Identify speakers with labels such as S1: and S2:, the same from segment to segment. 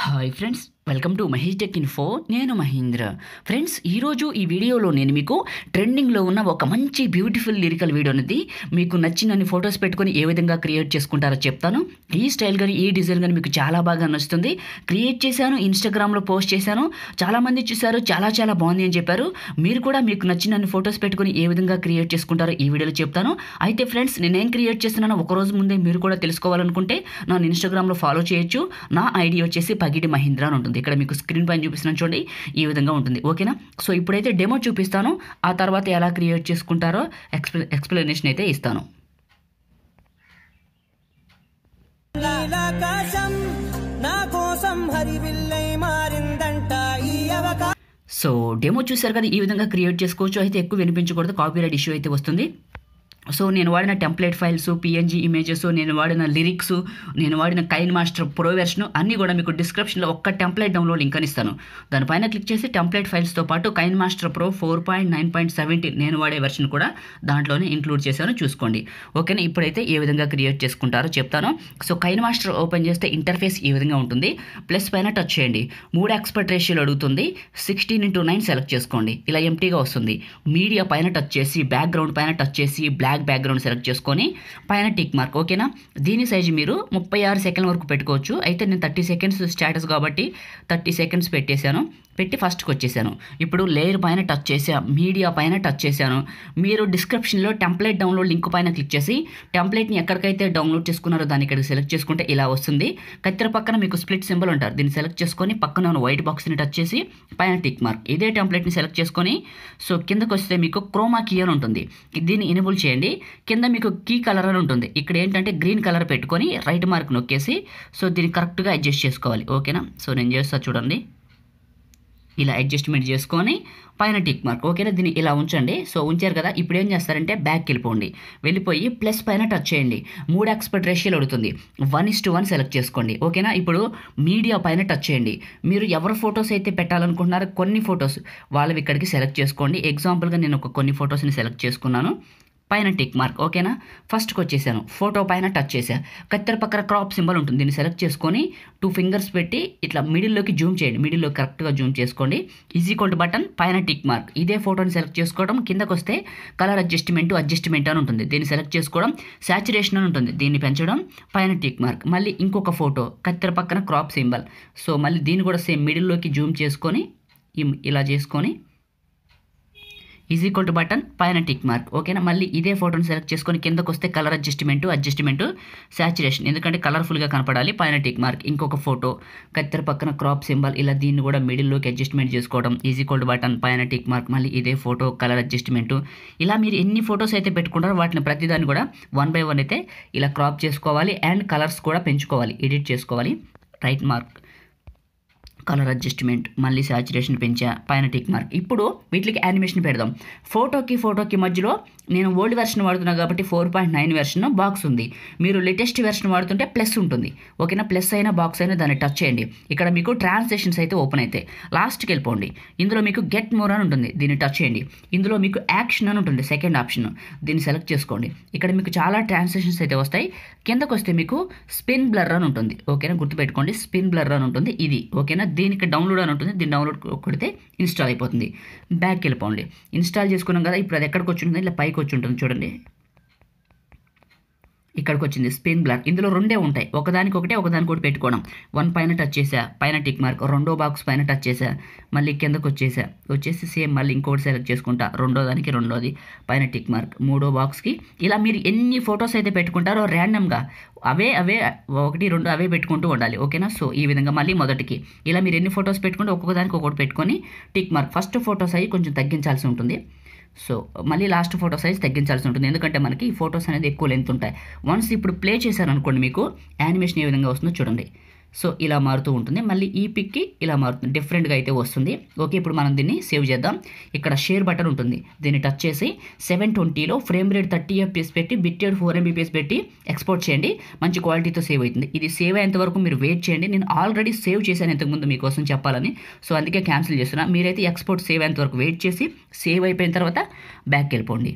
S1: Hi friends welcome to Mahesh tech info నేను Mahendra. Friends ఈరోజు ఈ వీడియోలో నేను మీకు ట్రెండింగ్లో ఉన్న ఒక మంచి బ్యూటిఫుల్ లిరికల్ వీడియో అనేది మీకు నచ్చినన్ని ఫొటోస్ పెట్టుకొని ఏ విధంగా క్రియేట్ చేసుకుంటారో చెప్తాను. ఈ స్టైల్ కానీ ఈ డిజైన్ కానీ మీకు చాలా బాగా నచ్చుతుంది. క్రియేట్ చేశాను ఇన్స్టాగ్రామ్లో పోస్ట్ చేశాను. చాలామంది చూశారు చాలా చాలా బాగుంది అని చెప్పారు. మీరు కూడా మీకు నచ్చినన్ని ఫొటోస్ పెట్టుకొని ఏ విధంగా క్రియేట్ చేసుకుంటారో ఈ వీడియోలో చెప్తాను. అయితే ఫ్రెండ్స్ నేనేం క్రియేట్ చేస్తున్నానో ఒక రోజు ముందే మీరు కూడా తెలుసుకోవాలనుకుంటే నన్ను ఇన్స్టాగ్రామ్లో ఫాలో చేయొచ్చు. నా ఐడి వచ్చేసి పగిడి మహీంద్రా అని ఉంటుంది. ఇక్కడ మీకు స్క్రీన్ పైన చూపిస్తున్నాను చూడండి ఈ విధంగా ఉంటుంది. ఓకేనా? సో ఇప్పుడైతే డెమో చూపిస్తాను. ఆ తర్వాత ఎలా క్రియేట్ చేసుకుంటారో ఎక్స్ప్లె ఎక్స్ప్లెనేషన్ అయితే ఇస్తాను. సో డెమో చూశారు కదా ఈ విధంగా క్రియేట్ చేసుకోవచ్చు. అయితే ఎక్కువ వినిపించకూడదు. కాపీరైట్ ఇష్యూ అయితే వస్తుంది. సో నేను వాడిన టెంప్లెట్ ఫైల్స్ పిఎన్జీ ఇమేజెస్ నేను వాడిన లిరిక్స్ నేను వాడిన కైన్ మాస్టర్ ప్రో వెర్షన్ అన్నీ కూడా మీకు డిస్క్రిప్షన్లో ఒక్క టెంప్లెట్ డౌన్లోడ్ లింక్ అని ఇస్తాను. దానిపైన క్లిక్ చేసి టెంప్లెట్ ఫైల్స్తో పాటు Kine Master pro four point nine point seventeen నేను వాడే వెర్షన్ కూడా దాంట్లోనే ఇంక్లూడ్ చేశాను చూసుకోండి. ఓకేనా ఇప్పుడైతే ఏ విధంగా క్రియేట్ చేసుకుంటారో చెప్తాను. సో కైన్ మాస్టర్ ఓపెన్ చేస్తే ఇంటర్ఫేస్ ఈ విధంగా ఉంటుంది. ప్లస్ పైన టచ్ చేయండి. మూడు ఎక్స్పర్ట్ రేషియోలు అడుగుతుంది. సిక్స్టీన్ ఇంటూ నైన్ సెలెక్ట్ చేసుకోండి. ఇలా ఎంటీగా వస్తుంది. మీడియా పైన టచ్ చేసి బ్యాక్గ్రౌండ్ పైన టచ్ చేసి బ్లాక్ బ్యాక్గ్రౌండ్ సెలెక్ట్ చేసుకొని పైన టిక్ మార్క్ ఓకేనా? దీని సైజు మీరు ముప్పై ఆరు సెకండ్ల వరకు పెట్టుకోవచ్చు. అయితే నేను థర్టీ సెకండ్స్ స్టేటస్ కాబట్టి థర్టీ సెకండ్స్ పెట్టేశాను. పెట్టి ఫస్ట్కి వచ్చేసాను ఇప్పుడు లేయర్ పైన టచ్ చేసా మీడియా పైన టచ్ చేశాను. మీరు డిస్క్రిప్షన్లో టెంప్లెట్ డౌన్లోడ్ లింక్ పైన క్లిక్ చేసి టెంప్లెట్ని ఎక్కడికైతే డౌన్లోడ్ చేసుకున్నారో దాన్ని ఇక్కడ సెలెక్ట్ చేసుకుంటే ఇలా వస్తుంది. కత్తెర పక్కన మీకు స్ప్లిట్ సింబల్ ఉంటారు. దీన్ని సెలెక్ట్ చేసుకొని పక్కన ఉన్న వైట్ బాక్స్ని టచ్ చేసి పైన టిక్ మార్క్. ఇదే టెంప్లెట్ని సెలెక్ట్ చేసుకొని సో కిందకు వస్తే మీకు క్రోమా కీ అని ఉంటుంది. దీన్ని ఎనేబుల్ చేయండి. కింద మీకు కీ కలర్ అని ఉంటుంది. ఇక్కడ ఏంటంటే గ్రీన్ కలర్ పెట్టుకొని రైట్ మార్క్ నొక్కేసి సో దీన్ని కరెక్ట్గా అడ్జస్ట్ చేసుకోవాలి. ఓకేనా? సో నేను చేస్తా చూడండి. ఇలా అడ్జస్ట్మెంట్ చేసుకొని పైన టిక్ మార్క్ ఓకేనా దీన్ని ఇలా ఉంచండి. సో ఉంచారు కదా? ఇప్పుడు ఏం చేస్తారంటే బ్యాక్ వెళ్ళిపోండి. వెళ్ళిపోయి ప్లస్ పైన టచ్ చేయండి. మూడు ఎక్స్పర్ట్ రేషియోలు అడుగుతుంది. One is to one select చేసుకోండి. ఓకేనా ఇప్పుడు మీడియా పైన టచ్ చేయండి. మీరు ఎవరి ఫొటోస్ అయితే పెట్టాలనుకుంటున్నారో కొన్ని ఫొటోస్ వాళ్ళవి ఇక్కడికి సెలెక్ట్ చేసుకోండి. ఎగ్జాంపుల్గా నేను ఒక కొన్ని ఫొటోస్ని సెలెక్ట్ చేసుకున్నాను. పైన టిక్ మార్క్ ఓకేనా ఫస్ట్కి వచ్చేసాను. ఫోటో పైన టచ్ చేశాను కత్తెర పక్కన క్రాప్ సింబల్ ఉంటుంది. దీన్ని సెలెక్ట్ చేసుకొని టూ ఫింగర్స్ పెట్టి ఇట్లా మిడిల్లోకి జూమ్ చేయండి. మిడిల్లో కరెక్ట్గా జూమ్ చేసుకోండి. ఈజీ కోల్డ్ బటన్ పైన టిక్ మార్క్ ఇదే ఫోటోని సెలెక్ట్ చేసుకోవడం. కిందకు వస్తే కలర్ అడ్జస్ట్మెంట్ అడ్జస్ట్మెంట్ అని ఉంటుంది. దీన్ని సెలెక్ట్ చేసుకోవడం. సాచురేషన్ అని ఉంటుంది. దీన్ని పెంచడం. పైన టిక్ మార్క్ మళ్ళీ ఇంకొక ఫోటో కత్తెర పక్కన క్రాప్ సింబల్ సో మళ్ళీ దీన్ని కూడా సేమ్ మిడిల్లోకి జూమ్ చేసుకొని ఇలా చేసుకొని ఈజ్ ఈక్వల్ టు బటన్ పైన టిక్ మార్క్. ఓకేనా? మళ్ళీ ఇదే ఫోటోని సెలెక్ట్ చేసుకొని కిందకు వస్తే కలర్ అడ్జస్ట్మెంట్ అడ్జస్ట్మెంట్ సాచురేషన్ ఎందుకంటే కలర్ఫుల్గా కనపడాలి పైన టిక్ మార్క్. ఇంకొక ఫోటో కత్తెర పక్కన క్రాప్ సింబల్ ఇలా దీన్ని కూడా మిడిల్లోకి అడ్జస్ట్మెంట్ చేసుకోవడం. ఈజీ టు బటన్ పైన టిక్ మార్క్. మళ్ళీ ఇదే ఫోటో కలర్ అడ్జస్ట్మెంట్. ఇలా మీరు ఎన్ని ఫొటోస్ అయితే పెట్టుకుంటారో వాటిని ప్రతిదాన్ని కూడా వన్ బై వన్ అయితే ఇలా క్రాప్ చేసుకోవాలి. అండ్ కలర్స్ కూడా పెంచుకోవాలి ఎడిట్ చేసుకోవాలి. Right mark. కలర్ అడ్జస్ట్మెంట్ మళ్ళీ సాచురేషన్ పెంచా పైన టిక్ మార్క్ ఇప్పుడు వీటికి యానిమేషన్ పెడదాం. ఫోటోకి ఫోటోకి మధ్యలో నేను ఓల్డ్ వెర్షన్ వాడుతున్నా కాబట్టి four point nine version box ఉంది. మీరు లేటెస్ట్ వెర్షన్ వాడుతుంటే ప్లస్ ఉంటుంది. ఓకేనా? ప్లస్ అయినా బాక్స్ అయినా దాన్ని టచ్ చేయండి. ఇక్కడ మీకు ట్రాన్స్లేషన్స్ అయితే ఓపెన్ అవుతాయి లాస్ట్కి వెళ్ళిపోండి. ఇందులో మీకు గెట్ మోర్ అని ఉంటుంది. దీన్ని టచ్ చేయండి. ఇందులో మీకు యాక్షన్ అని ఉంటుంది. సెకండ్ ఆప్షన్ దీన్ని సెలెక్ట్ చేసుకోండి. ఇక్కడ మీకు చాలా ట్రాన్స్లేషన్స్ అయితే వస్తాయి. కిందకు వస్తే మీకు స్పిన్ బ్లర్ అని ఉంటుంది. ఓకేనా? గుర్తుపెట్టుకోండి. స్పిన్ బ్లర్ అని ఉంటుంది. ఇది. ఓకేనా? దీనికి డౌన్లోడ్ అని ఉంటుంది. దీన్ని డౌన్లోడ్ కొడితే ఇన్స్టాల్ అయిపోతుంది. బ్యాక్ వెళ్ళిపోండి. ఇన్స్టాల్ చేసుకున్నాం కదా ఇప్పుడు అది ఎక్కడికి వచ్చి ఇలా పైకి వచ్చి ఉంటుంది చూడండి. ఇక్కడికి వచ్చింది స్పిన్ బ్లాక్. ఇందులో రెండే ఉంటాయి. ఒకదానికి ఒకటే ఒకదానికి ఒకటి పెట్టుకోవడం. వన్ పైన టచ్ చేసా పైన టిక్ మార్క్. రెండో బాక్స్ పైన టచ్ చేసా మళ్ళీ కిందకు వచ్చేసా వచ్చేసి సేమ్ మళ్ళీ ఇంకోటి సెలెక్ట్ చేసుకుంటా. రెండో దానికి రెండోది పైన టిక్ మార్క్. మూడో బాక్స్కి. ఇలా మీరు ఎన్ని ఫొటోస్ అయితే పెట్టుకుంటారో ర్యాండమ్గా అవే అవే ఒకటి రెండు అవే పెట్టుకుంటూ ఉండాలి. ఓకేనా? సో ఈ విధంగా మళ్ళీ మొదటికి. ఇలా మీరు ఎన్ని ఫొటోస్ పెట్టుకుంటే ఒక్కొక్క దానికి ఒకటి పెట్టుకొని టిక్ మార్క్. ఫస్ట్ ఫొటోస్ అవి కొంచెం తగ్గించాల్సి ఉంటుంది. సో మళ్ళీ లాస్ట్ ఫోటో సైజ్ తగ్గించాల్సి ఉంటుంది. ఎందుకంటే మనకి ఫోటోస్ ఫొటోస్ అనేది ఎక్కువ లెంత్ ఉంటాయి. వన్స్ ఇప్పుడు ప్లే చేశారనుకోండి మీకు యానిమేషన్ ఏ విధంగా వస్తుందో చూడండి. సో ఇలా మారుతూ ఉంటుంది. మళ్ళీ ఈ పిక్కి ఇలా మారుతుంది. డిఫరెంట్గా అయితే వస్తుంది. ఓకే ఇప్పుడు మనం దీన్ని సేవ్ చేద్దాం. ఇక్కడ షేర్ బటన్ ఉంటుంది. దీన్ని టచ్ చేసి సెవెన్ ట్వంటీలో ఫ్రేమ్ రేట్ థర్టీ ఎఫ్పిఎస్ పెట్టి బిట్టెడ్ ఫోర్ ఎంబీపీఎస్ పెట్టి ఎక్స్పోర్ట్ చేయండి. మంచి క్వాలిటీతో సేవ్ అవుతుంది. ఇది సేవ్ అయ్యేంత వరకు మీరు వెయిట్ చేయండి. నేను ఆల్రెడీ సేవ్ చేశాను ఇంతకుముందు మీకోసం చెప్పాలని. సో అందుకే క్యాన్సిల్ చేస్తున్నా. మీరైతే ఎక్స్పోర్ట్ సేవ్ అయ్యేంత వరకు వెయిట్ చేసి సేవ్ అయిపోయిన తర్వాత బ్యాక్ వెళ్ళిపోండి.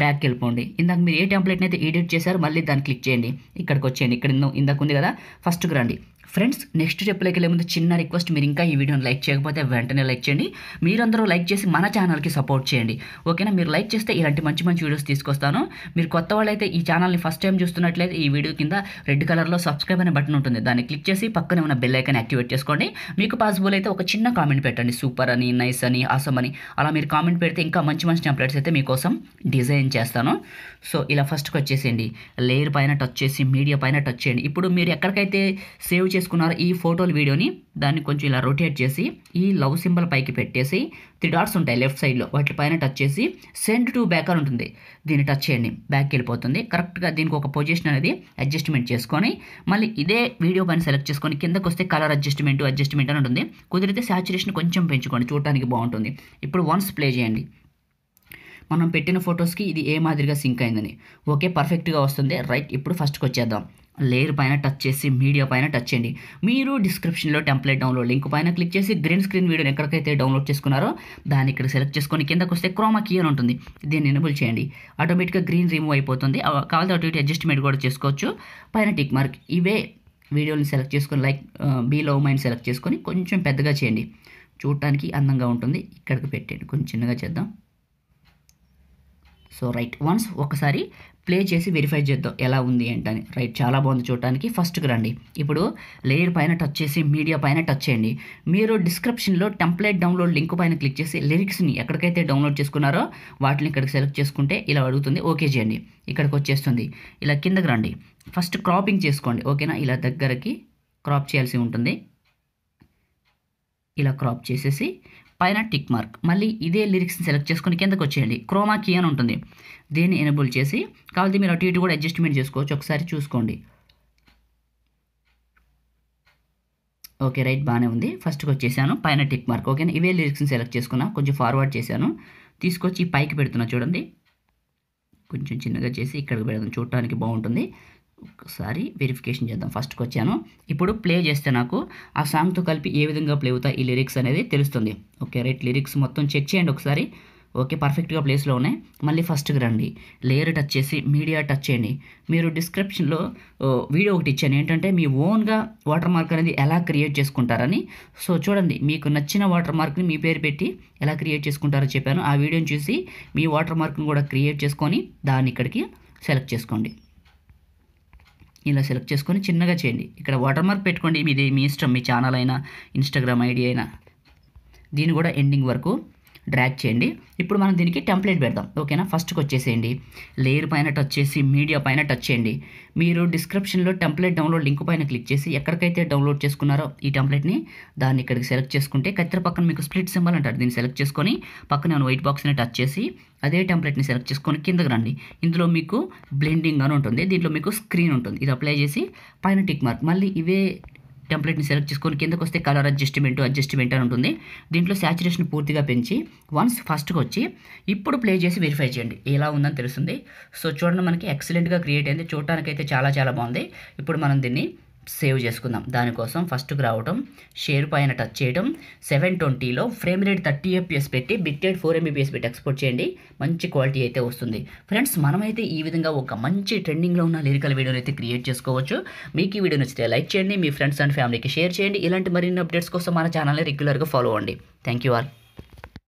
S1: బ్యాక్ వెళ్ళిపోండి. ఇందాక మీరు ఏ టెంప్లెట్ని అయితే ఎడిట్ చేశారో మళ్ళీ దాన్ని క్లిక్ చేయండి. ఇక్కడికి వచ్చేయండి. ఇక్కడ ఇందాక ఉంది కదా. ఫస్ట్కి రండి. ఫ్రెండ్స్ నెక్స్ట్ స్టెప్లోకి వెళ్ళే ముందు చిన్న రిక్వెస్ట్ మీరు ఇంకా ఈ వీడియోని లైక్ చేయకపోతే వెంటనే లైక్ చేయండి. మీరందరూ లైక్ చేసి మన ఛానల్కి సపోర్ట్ చేయండి. ఓకేనా మీరు లైక్ చేస్తే ఇలాంటి మంచి మంచి వీడియోస్ తీసుకొస్తాను. మీరు కొత్త వాళ్ళైతే ఈ ఛానల్ని ఫస్ట్ టైం చూస్తున్నట్లయితే ఈ వీడియో కింద రెడ్ కలర్లో సబ్స్క్రైబ్ అనే బటన్ ఉంటుంది. దాన్ని క్లిక్ చేసి పక్కనే ఉన్న బెల్ ఐకన్ యాక్టివేట్ చేసుకోండి. మీకు పాసిబుల్ అయితే ఒక చిన్న కామెంట్ పెట్టండి. సూపర్ అని నైస్ అని ఆసమ్ అని. అలా మీరు కామెంట్ పెడితే ఇంకా మంచి మంచి టెంప్లెట్స్ అయితే మీకోసం డిజైన్ చేస్తాను. సో ఇలా ఫస్ట్కి వచ్చేసేయండి. లేయర్ పైన టచ్ చేసి మీడియా పైన టచ్ చేయండి. ఇప్పుడు మీరు ఎక్కడికైతే సేవ్ చేసుకున్నారు ఈ ఫోటోలు వీడియోని. దాన్ని కొంచెం ఇలా రొటేట్ చేసి ఈ లవ్ సింబల్ పైకి పెట్టేసి త్రీ డాట్స్ ఉంటాయి లెఫ్ట్ సైడ్లో వాటి పైన టచ్ చేసి సెండ్ టు బ్యాక్ అని ఉంటుంది. దీన్ని టచ్ చేయండి. బ్యాక్కి వెళ్ళిపోతుంది. కరెక్ట్గా దీనికి ఒక పొజిషన్ అనేది అడ్జస్ట్మెంట్ చేసుకొని మళ్ళీ ఇదే వీడియో పైన సెలెక్ట్ చేసుకొని కిందకు వస్తే కలర్ అడ్జస్ట్మెంట్ అడ్జస్ట్మెంట్ అని ఉంటుంది. కుదిరితే సాచురేషన్ కొంచెం పెంచుకోండి. చూడటానికి బాగుంటుంది. ఇప్పుడు వన్స్ ప్లే చేయండి. మనం పెట్టిన ఫొటోస్కి ఇది ఏ మాదిరిగా సింక్ అయిందని. ఓకే పర్ఫెక్ట్గా వస్తుంది. రైట్ ఇప్పుడు ఫస్ట్కి వచ్చేద్దాం. లేయర్ పైన టచ్ చేసి మీడియా పైన టచ్ చేయండి. మీరు డిస్క్రిప్షన్లో టెంప్లెట్ డౌన్లోడ్ లింక్ పైన క్లిక్ చేసి గ్రీన్ స్క్రీన్ వీడియోని ఎక్కడికైతే డౌన్లోడ్ చేసుకున్నారో దాన్ని ఇక్కడ సెలెక్ట్ చేసుకొని కిందకు వస్తే క్రోమా కీ అని ఉంటుంది. దీన్ని ఎనబుల్ చేయండి. ఆటోమేటిక్గా గ్రీన్ రిమూవ్ అయిపోతుంది. కావాలి కావాలంటే అటు ఇటు అడ్జస్ట్మెంట్ కూడా చేసుకోవచ్చు. పైన టిక్ మార్క్. ఇవే వీడియోని సెలెక్ట్ చేసుకొని లైక్ బీలో మైండ్ సెలెక్ట్ చేసుకొని కొంచెం పెద్దగా చేయండి. చూడటానికి అందంగా ఉంటుంది. ఇక్కడికి పెట్టండి కొంచెం చిన్నగా చేద్దాం. సో రైట్ వన్స్ ఒకసారి ప్లే చేసి వెరిఫై చేద్దాం ఎలా ఉంది ఏంటని రైట్ చాలా బాగుంది చూడటానికి. ఫస్ట్కి రండి. ఇప్పుడు లేయర్ పైన టచ్ చేసి మీడియా పైన టచ్ చేయండి. మీరు డిస్క్రిప్షన్లో టెంప్లెట్ డౌన్లోడ్ లింక్ పైన క్లిక్ చేసి లిరిక్స్ని ఎక్కడికైతే డౌన్లోడ్ చేసుకున్నారో వాటిని ఇక్కడికి సెలెక్ట్ చేసుకుంటే ఇలా అడుగుతుంది ఓకే చేయండి. ఇక్కడికి వచ్చేస్తుంది. ఇలా కిందకి రండి. ఫస్ట్ క్రాపింగ్ చేసుకోండి ఓకేనా? ఇలా దగ్గరకి క్రాప్ చేయాల్సి ఉంటుంది. ఇలా క్రాప్ చేసేసి పైన టిక్ మార్క్. మళ్ళీ ఇదే లిరిక్స్ని సెలెక్ట్ చేసుకుని కిందకు వచ్చేయండి. క్రోమా కీ అని ఉంటుంది. దీన్ని ఎనబుల్ చేసి కావాలంటే మీరు అటు ఇటు కూడా అడ్జస్ట్మెంట్ చేసుకోవచ్చు. ఒకసారి చూసుకోండి. ఓకే రైట్ బాగానే ఉంది. ఫస్ట్కి వచ్చేసాను. పైన టిక్ మార్క్. ఓకేనా? ఇవే లిరిక్స్ని సెలెక్ట్ చేసుకున్నా కొంచెం ఫార్వర్డ్ చేశాను. తీసుకొచ్చి పైకి పెడుతున్నా చూడండి. కొంచెం చిన్నగా చేసి ఇక్కడికి పెడదాం. చూడటానికి బాగుంటుంది. ఒకసారి వెరిఫికేషన్ చేద్దాం. ఫస్ట్కి వచ్చాను ఇప్పుడు ప్లే చేస్తే నాకు ఆ సాంగ్తో కలిపి ఏ విధంగా ప్లే అవుతాయి ఈ లిరిక్స్ అనేది తెలుస్తుంది. ఓకే రైట్ లిరిక్స్ మొత్తం చెక్ చేయండి ఒకసారి. ఓకే పర్ఫెక్ట్గా ప్లేస్లో ఉన్నాయి. మళ్ళీ ఫస్ట్కి రండి. లేయర్ టచ్ చేసి మీడియా టచ్ చేయండి. మీరు డిస్క్రిప్షన్లో వీడియో ఒకటి ఇచ్చాను. ఏంటంటే మీ ఓన్గా వాటర్ మార్క్ అనేది ఎలా క్రియేట్ చేసుకుంటారని. సో చూడండి మీకు నచ్చిన వాటర్ మార్క్ని మీ పేరు పెట్టి ఎలా క్రియేట్ చేసుకుంటారో చెప్పాను. ఆ వీడియోని చూసి మీ వాటర్ మార్క్ని కూడా క్రియేట్ చేసుకొని దాన్ని ఇక్కడికి సెలెక్ట్ చేసుకోండి. ఇలా సెలెక్ట్ చేసుకొని చిన్నగా చేయండి. ఇక్కడ వాటర్ మార్క్ పెట్టుకోండి. మీది మీ ఇష్టం మీ ఛానల్ అయినా ఇన్స్టాగ్రామ్ ఐడి అయినా. దీని కూడా ఎండింగ్ వరకు డ్రాగ్ చేయండి. ఇప్పుడు మనం దీనికి టెంప్లెట్ పెడదాం. ఓకేనా ఫస్ట్కి వచ్చేసేయండి. లేయర్ పైన టచ్ చేసి మీడియా పైన టచ్ చేయండి. మీరు డిస్క్రిప్షన్లో టెంప్లెట్ డౌన్లోడ్ లింక్ పైన క్లిక్ చేసి ఎక్కడికైతే డౌన్లోడ్ చేసుకున్నారో ఈ టెంప్లెట్ని దాన్ని ఇక్కడికి సెలెక్ట్ చేసుకుంటే కత్తెర పక్కన మీకు స్ప్లిట్ సింబల్ అంటారు. దీన్ని సెలెక్ట్ చేసుకొని పక్కన వైట్ బాక్స్ని టచ్ చేసి అదే టెంప్లెట్ని సెలెక్ట్ చేసుకొని కిందకి రండి. ఇందులో మీకు బ్లెండింగ్ అని ఉంటుంది. దీంట్లో మీకు స్క్రీన్ ఉంటుంది. ఇది అప్లై చేసి పైన టిక్ మార్క్ మళ్ళీ ఇవే టెంప్లెట్ని సెలెక్ట్ చేసుకొని కిందకు వస్తే కలర్ అడ్జస్ట్మెంట్ అడ్జస్ట్మెంట్ అని ఉంటుంది. దీంట్లో శాచురేషన్ పూర్తిగా పెంచి వన్స్ ఫస్ట్కి వచ్చి ఇప్పుడు ప్లే చేసి వెరిఫై చేయండి. ఎలా ఉందని తెలుస్తుంది. సో చూడండి మనకి ఎక్సలెంట్గా క్రియేట్ అయింది. చూడటానికి అయితే చాలా చాలా బాగుంది. ఇప్పుడు మనం దీన్ని సేవ్ చేసుకుందాం. దానికోసం ఫస్ట్కి రావటం షేర్ పైన టచ్ చేయడం సెవెన్ ట్వంటీలో ఫ్రేమ్ రేట్ థర్టీ ఎఫ్పిఎస్ పెట్టి బిట్టెడ్ ఫోర్ ఎంబీపీఎస్ పెట్టి ఎక్స్పోర్ట్ చేయండి. మంచి క్వాలిటీ అయితే వస్తుంది. ఫ్రెండ్స్ మనమైతే ఈ విధంగా ఒక మంచి ట్రెండింగ్లో ఉన్న లిరికల్ వీడియోని అయితే క్రియేట్ చేసుకోవచ్చు. మీకు ఈ వీడియో నచ్చితే లైక్ చేయండి. మీ ఫ్రెండ్స్ అండ్ ఫ్యామిలీకి షేర్ చేయండి. ఇలాంటి మరిన్ని అప్డేట్స్ కోసం మన ఛానల్ని రెగ్యులర్గా ఫాలో అవ్వండి. Thank you all.